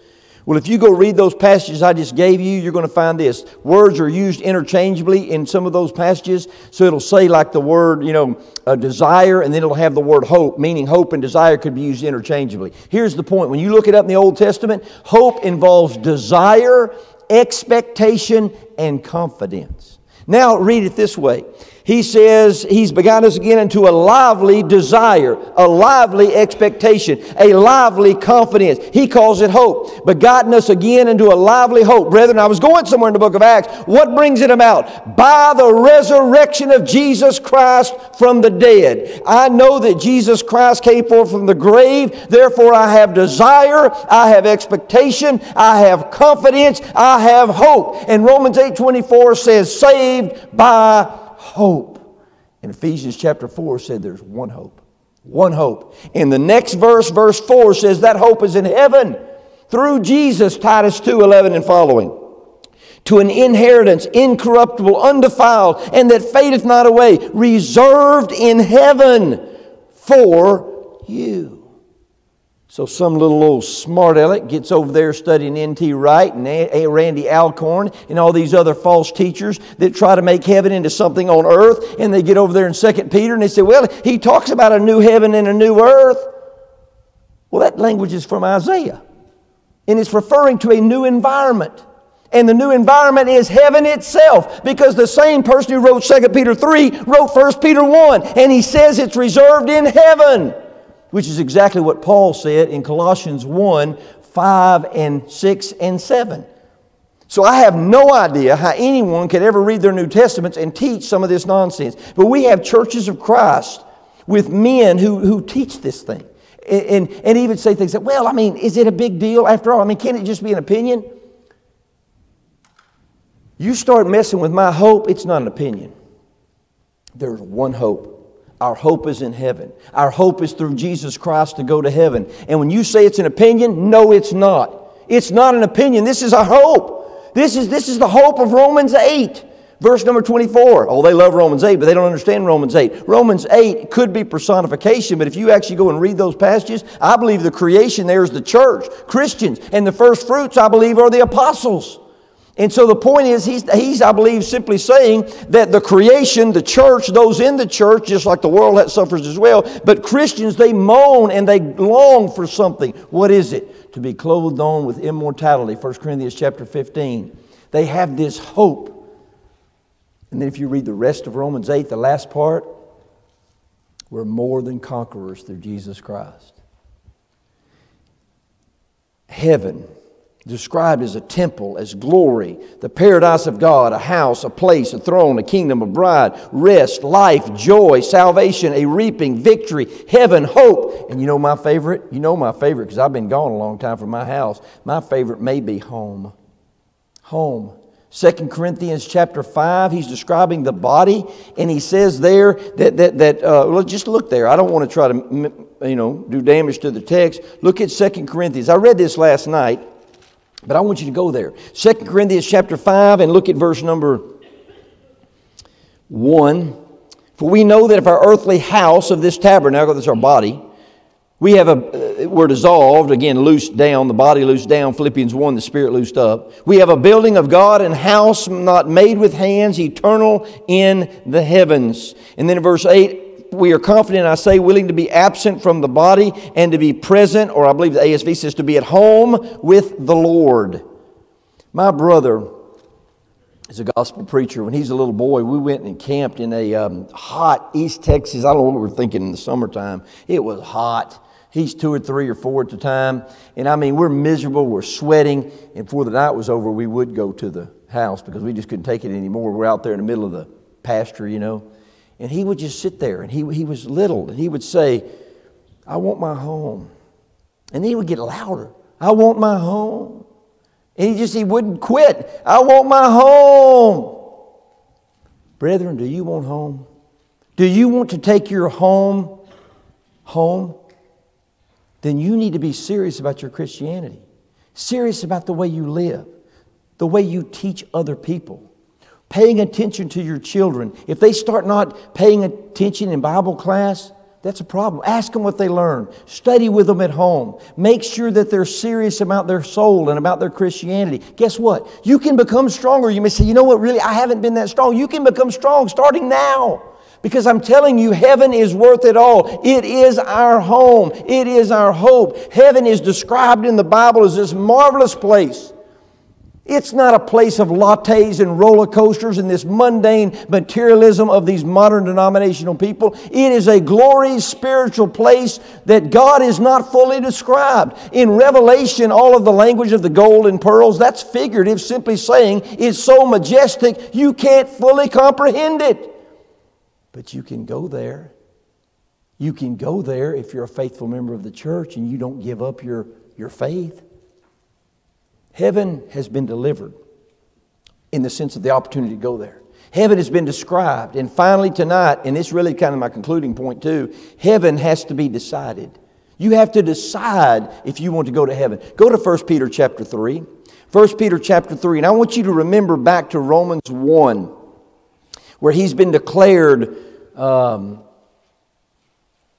Well, if you go read those passages I just gave you, you're going to find this. Words are used interchangeably in some of those passages. So it'll say, like the word, you know, a desire, and then it'll have the word hope, meaning hope and desire could be used interchangeably. Here's the point when you look it up in the Old Testament, hope involves desire, expectation, and confidence. Now, read it this way he says he's begotten us again into a lively desire, a lively expectation, a lively confidence. He calls it hope. Begotten us again into a lively hope. Brethren, I was going somewhere in the book of Acts. What brings it about? By the resurrection of Jesus Christ from the dead. I know that Jesus Christ came forth from the grave. Therefore, I have desire, I have expectation, I have confidence, I have hope. And Romans 8 24 says, saved by hope. And Ephesians chapter 4 said there's one hope. One hope. In the next verse, verse 4 says that hope is in heaven through Jesus, Titus 2 11 and following. To an inheritance incorruptible, undefiled, and that fadeth not away, reserved in heaven for you. So some little old smart aleck gets over there studying N.T. Wright and Randy Alcorn and all these other false teachers that try to make heaven into something on earth. And they get over there in 2 Peter and they say, well, he talks about a new heaven and a new earth. Well, that language is from Isaiah. And it's referring to a new environment. And the new environment is heaven itself because the same person who wrote 2 Peter 3 wrote 1 Peter 1. And he says it's reserved in heaven which is exactly what Paul said in Colossians 1 5 and 6 and 7. So I have no idea how anyone could ever read their New Testaments and teach some of this nonsense. But we have churches of Christ with men who, who teach this thing. And, and, and even say things like, well, I mean, is it a big deal after all? I mean, can it just be an opinion? You start messing with my hope, it's not an opinion. There's one hope. Our hope is in heaven. Our hope is through Jesus Christ to go to heaven. And when you say it's an opinion, no, it's not. It's not an opinion. This is a hope. This is, this is the hope of Romans 8. Verse number 24. Oh, they love Romans 8, but they don't understand Romans 8. Romans 8 could be personification, but if you actually go and read those passages, I believe the creation there is the church, Christians, and the first fruits, I believe, are the apostles. And so the point is, he's, he's, I believe, simply saying that the creation, the church, those in the church, just like the world that suffers as well, but Christians, they moan and they long for something. What is it? To be clothed on with immortality. 1 Corinthians chapter 15. They have this hope. And then if you read the rest of Romans 8, the last part, we're more than conquerors through Jesus Christ. Heaven described as a temple, as glory, the paradise of God, a house, a place, a throne, a kingdom, a bride, rest, life, joy, salvation, a reaping, victory, heaven, hope. And you know my favorite? You know my favorite because I've been gone a long time from my house. My favorite may be home. Home. 2 Corinthians chapter 5, he's describing the body, and he says there that, that, that uh, well, just look there. I don't want to try to, you know, do damage to the text. Look at 2 Corinthians. I read this last night. But I want you to go there. 2 Corinthians chapter 5 and look at verse number 1. For we know that if our earthly house of this tabernacle, that's our body, we have a, uh, we're dissolved, again, loosed down, the body loosed down, Philippians 1, the spirit loosed up. We have a building of God and house not made with hands, eternal in the heavens. And then in verse 8, we are confident, I say, willing to be absent from the body and to be present, or I believe the ASV says to be at home with the Lord. My brother is a gospel preacher. When he's a little boy, we went and camped in a um, hot East Texas. I don't know what we were thinking in the summertime. It was hot. He's two or three or four at the time. And I mean, we're miserable, we're sweating. And before the night was over, we would go to the house because we just couldn't take it anymore. We're out there in the middle of the pasture, you know. And he would just sit there, and he, he was little, and he would say, I want my home. And he would get louder, I want my home. And he just, he wouldn't quit. I want my home. Brethren, do you want home? Do you want to take your home home? Then you need to be serious about your Christianity, serious about the way you live, the way you teach other people paying attention to your children. If they start not paying attention in Bible class, that's a problem. Ask them what they learn. Study with them at home. Make sure that they're serious about their soul and about their Christianity. Guess what? You can become stronger. You may say, you know what, really, I haven't been that strong. You can become strong starting now. Because I'm telling you, heaven is worth it all. It is our home. It is our hope. Heaven is described in the Bible as this marvelous place it's not a place of lattes and roller coasters and this mundane materialism of these modern denominational people. It is a glorious spiritual place that God is not fully described. In Revelation, all of the language of the gold and pearls, that's figurative, simply saying it's so majestic you can't fully comprehend it. But you can go there. You can go there if you're a faithful member of the church and you don't give up your, your faith. Heaven has been delivered in the sense of the opportunity to go there. Heaven has been described. And finally, tonight, and it's really kind of my concluding point too, heaven has to be decided. You have to decide if you want to go to heaven. Go to 1 Peter chapter 3. 1 Peter chapter 3. And I want you to remember back to Romans 1, where he's been declared um,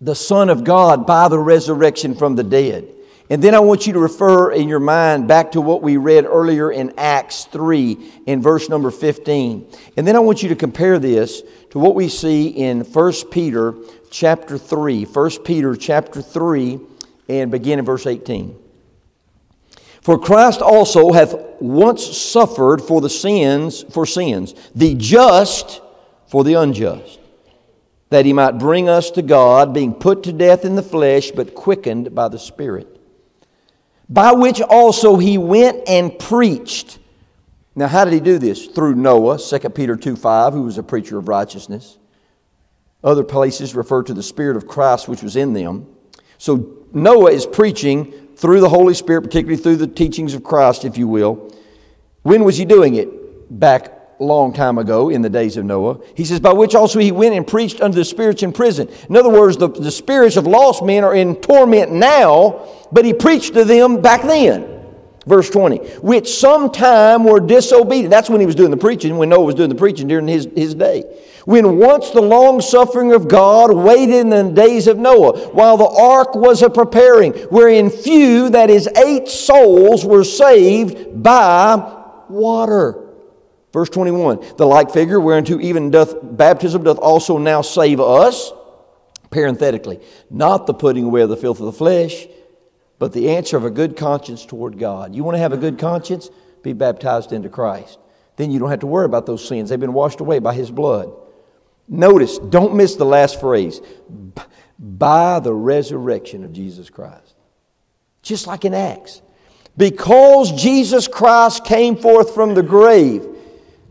the Son of God by the resurrection from the dead. And then I want you to refer in your mind back to what we read earlier in Acts 3 in verse number 15. And then I want you to compare this to what we see in 1 Peter chapter 3. 1 Peter chapter 3 and begin in verse 18. For Christ also hath once suffered for the sins, for sins, the just for the unjust, that he might bring us to God, being put to death in the flesh, but quickened by the Spirit by which also he went and preached. Now, how did he do this? Through Noah, 2 Peter 2 5, who was a preacher of righteousness. Other places refer to the Spirit of Christ which was in them. So, Noah is preaching through the Holy Spirit, particularly through the teachings of Christ, if you will. When was he doing it? Back long time ago in the days of Noah. He says, by which also he went and preached unto the spirits in prison. In other words, the, the spirits of lost men are in torment now, but he preached to them back then. Verse 20, which sometime were disobedient. That's when he was doing the preaching, when Noah was doing the preaching during his, his day. When once the long suffering of God waited in the days of Noah, while the ark was a preparing, wherein few, that is, eight souls, were saved by water. Verse 21 The like figure whereunto even doth baptism doth also now save us, parenthetically, not the putting away of the filth of the flesh, but the answer of a good conscience toward God. You want to have a good conscience? Be baptized into Christ. Then you don't have to worry about those sins. They've been washed away by His blood. Notice, don't miss the last phrase by the resurrection of Jesus Christ. Just like in Acts. Because Jesus Christ came forth from the grave,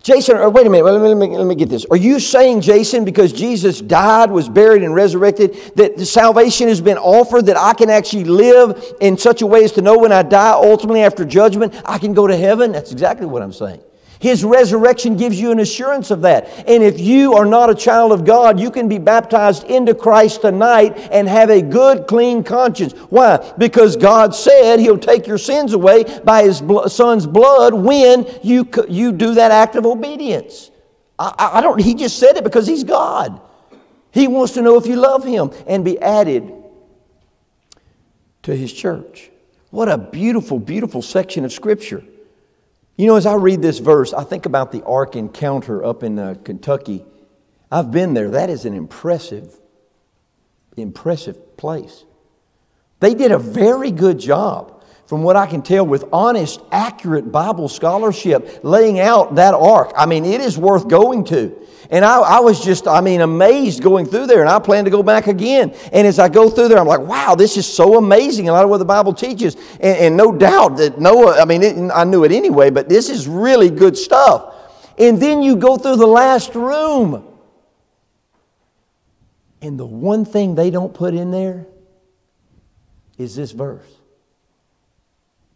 Jason, wait a minute, let me, let, me, let me get this. Are you saying, Jason, because Jesus died, was buried, and resurrected, that the salvation has been offered, that I can actually live in such a way as to know when I die, ultimately after judgment, I can go to heaven? That's exactly what I'm saying. His resurrection gives you an assurance of that. And if you are not a child of God, you can be baptized into Christ tonight and have a good, clean conscience. Why? Because God said He'll take your sins away by His Son's blood when you, you do that act of obedience. I, I don't, He just said it because He's God. He wants to know if you love Him and be added to His church. What a beautiful, beautiful section of Scripture. You know, as I read this verse, I think about the Ark encounter up in uh, Kentucky. I've been there. That is an impressive, impressive place. They did a very good job, from what I can tell, with honest, accurate Bible scholarship, laying out that ark. I mean, it is worth going to. And I, I, was just, I mean, amazed going through there, and I plan to go back again. And as I go through there, I'm like, wow, this is so amazing. A lot of what the Bible teaches. And, and no doubt that Noah, I mean, it, I knew it anyway, but this is really good stuff. And then you go through the last room. And the one thing they don't put in there is this verse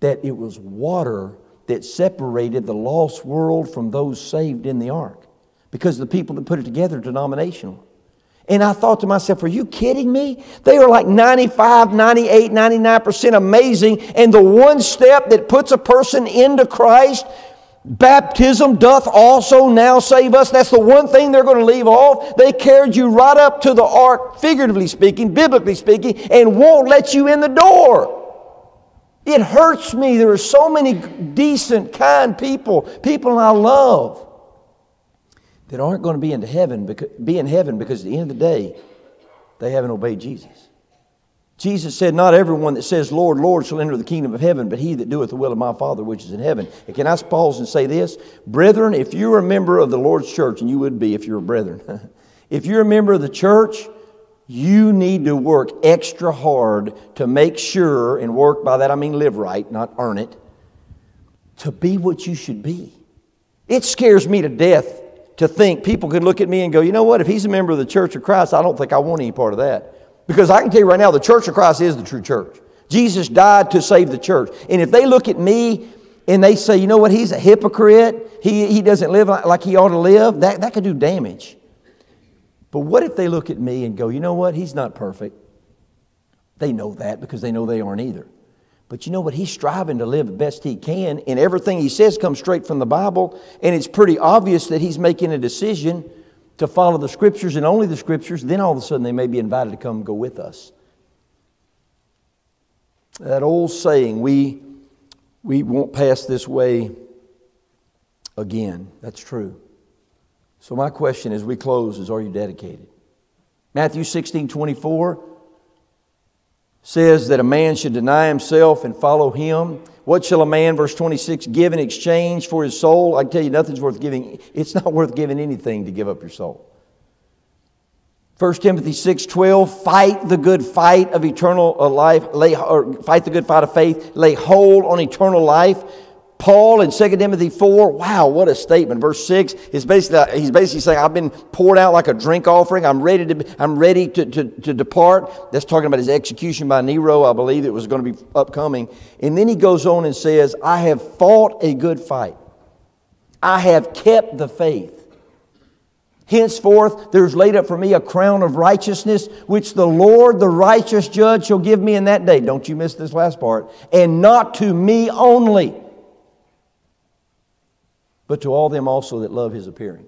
that it was water that separated the lost world from those saved in the ark because the people that put it together are denominational. And I thought to myself, are you kidding me? They are like 95, 98, 99% amazing. And the one step that puts a person into Christ, baptism doth also now save us. That's the one thing they're going to leave off. They carried you right up to the ark, figuratively speaking, biblically speaking, and won't let you in the door. It hurts me. There are so many decent, kind people, people I love that aren't going to be into heaven because, be in heaven because at the end of the day, they haven't obeyed Jesus. Jesus said, Not everyone that says, Lord, Lord, shall enter the kingdom of heaven, but he that doeth the will of my Father which is in heaven. And can I pause and say this? Brethren, if you're a member of the Lord's church, and you would be if you're a brethren, <laughs> if you're a member of the church, you need to work extra hard to make sure, and work by that I mean live right, not earn it, to be what you should be. It scares me to death to think people could look at me and go, you know what, if he's a member of the Church of Christ, I don't think I want any part of that. Because I can tell you right now, the Church of Christ is the true church. Jesus died to save the church. And if they look at me and they say, you know what, he's a hypocrite, he, he doesn't live like he ought to live, that, that could do damage. But what if they look at me and go, you know what, he's not perfect? They know that because they know they aren't either. But you know what? He's striving to live the best he can, and everything he says comes straight from the Bible, and it's pretty obvious that he's making a decision to follow the Scriptures and only the Scriptures. Then all of a sudden they may be invited to come go with us. That old saying, we, we won't pass this way again. That's true. So, my question as we close is Are you dedicated? Matthew 16 24 says that a man should deny himself and follow him. What shall a man, verse 26, give in exchange for his soul? I tell you, nothing's worth giving. It's not worth giving anything to give up your soul. 1 Timothy 6 12, fight the good fight of eternal uh, life, lay, or fight the good fight of faith, lay hold on eternal life. Paul in 2 Timothy 4, wow, what a statement. Verse 6 is basically, uh, he's basically saying, I've been poured out like a drink offering. I'm ready to, I'm ready to, to, to depart. That's talking about his execution by Nero, I believe it was going to be upcoming. And then he goes on and says, I have fought a good fight. I have kept the faith. Henceforth, there's laid up for me a crown of righteousness, which the Lord, the righteous judge, shall give me in that day. Don't you miss this last part. And not to me only but to all them also that love his appearing.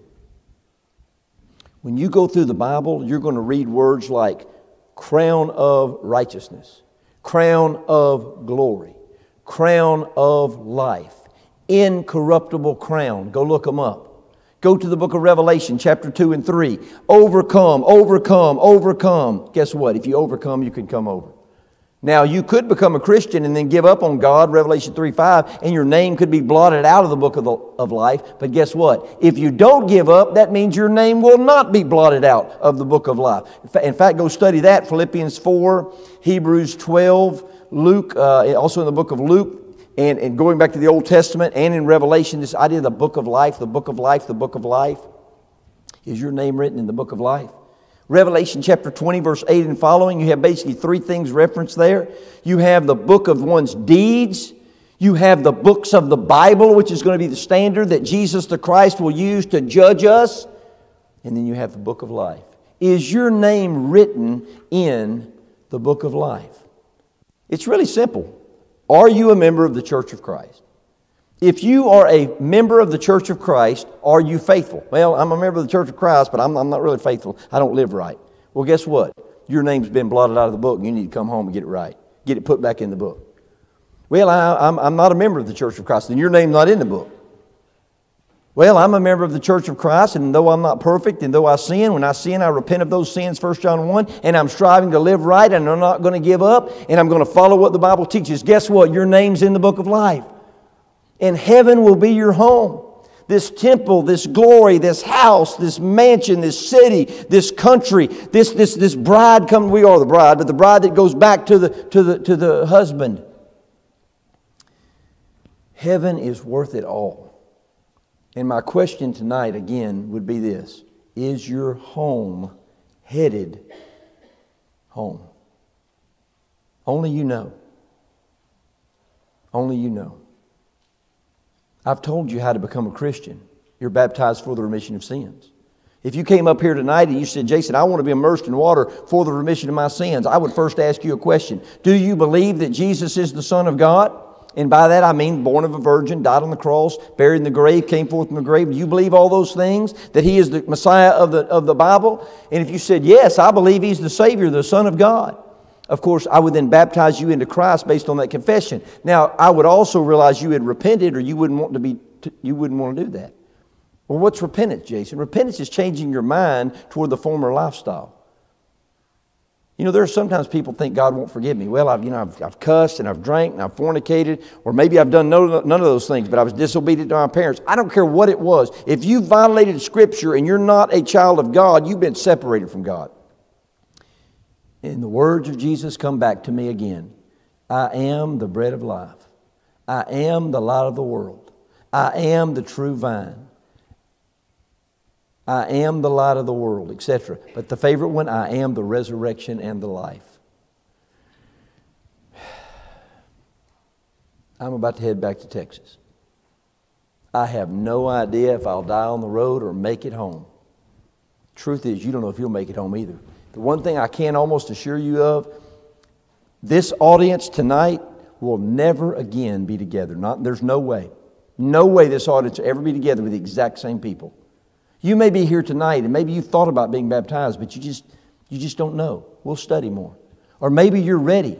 When you go through the Bible, you're going to read words like crown of righteousness, crown of glory, crown of life, incorruptible crown. Go look them up. Go to the book of Revelation, chapter 2 and 3. Overcome, overcome, overcome. Guess what? If you overcome, you can come over. Now, you could become a Christian and then give up on God, Revelation 3 5, and your name could be blotted out of the book of, the, of life. But guess what? If you don't give up, that means your name will not be blotted out of the book of life. In fact, go study that Philippians 4, Hebrews 12, Luke, uh, also in the book of Luke, and, and going back to the Old Testament and in Revelation, this idea of the book of life, the book of life, the book of life. Is your name written in the book of life? Revelation chapter 20, verse 8 and following, you have basically three things referenced there. You have the book of one's deeds. You have the books of the Bible, which is going to be the standard that Jesus the Christ will use to judge us. And then you have the book of life. Is your name written in the book of life? It's really simple. Are you a member of the Church of Christ? If you are a member of the Church of Christ, are you faithful? Well, I'm a member of the Church of Christ, but I'm, I'm not really faithful. I don't live right. Well, guess what? Your name's been blotted out of the book. You need to come home and get it right. Get it put back in the book. Well, I, I'm, I'm not a member of the Church of Christ, and your name's not in the book. Well, I'm a member of the Church of Christ, and though I'm not perfect, and though I sin, when I sin, I repent of those sins, 1 John 1, and I'm striving to live right, and I'm not going to give up, and I'm going to follow what the Bible teaches. Guess what? Your name's in the book of life and heaven will be your home. This temple, this glory, this house, this mansion, this city, this country, this, this, this bride come, we are the bride, but the bride that goes back to the, to the, to the husband. Heaven is worth it all. And my question tonight, again, would be this Is your home headed home? Only you know. Only you know. I've told you how to become a Christian. You're baptized for the remission of sins. If you came up here tonight and you said, Jason, I want to be immersed in water for the remission of my sins, I would first ask you a question. Do you believe that Jesus is the Son of God? And by that I mean born of a virgin, died on the cross, buried in the grave, came forth from the grave. Do you believe all those things? That he is the Messiah of the, of the Bible? And if you said, Yes, I believe he's the Savior, the Son of God of course, I would then baptize you into Christ based on that confession. Now, I would also realize you had repented or you wouldn't want to be, you wouldn't want to do that. Well, what's repentance, Jason? Repentance is changing your mind toward the former lifestyle. You know, there are sometimes people think God won't forgive me. Well, I've, you know, I've, I've cussed and I've drank and I've fornicated, or maybe I've done no, none of those things, but I was disobedient to my parents. I don't care what it was. If you violated Scripture and you're not a child of God, you've been separated from God. And the words of Jesus come back to me again I am the bread of life. I am the light of the world. I am the true vine. I am the light of the world, etc. But the favorite one, I am the resurrection and the life. <sighs> I'm about to head back to Texas. I have no idea if I'll die on the road or make it home. Truth is, you don't know if you'll make it home either. The one thing I can almost assure you of this audience tonight will never again be together. Not, there's no way. No way this audience will ever be together with the exact same people. You may be here tonight and maybe you've thought about being baptized, but you just, you just don't know. We'll study more. Or maybe you're ready.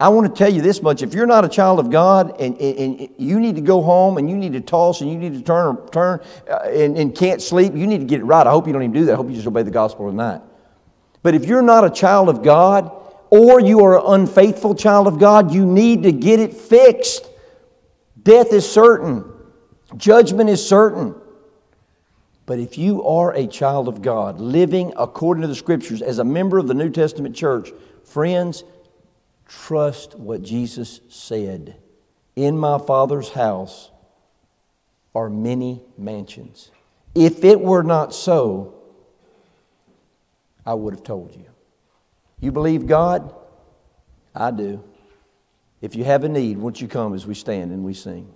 I want to tell you this much. If you're not a child of God and, and, and you need to go home and you need to toss and you need to turn, turn uh, and, and can't sleep, you need to get it right. I hope you don't even do that. I hope you just obey the gospel tonight. But if you're not a child of God, or you are an unfaithful child of God, you need to get it fixed. Death is certain, judgment is certain. But if you are a child of God, living according to the Scriptures as a member of the New Testament church, friends, trust what Jesus said. In my Father's house are many mansions. If it were not so, I would have told you. You believe God? I do. If you have a need, won't you come as we stand and we sing?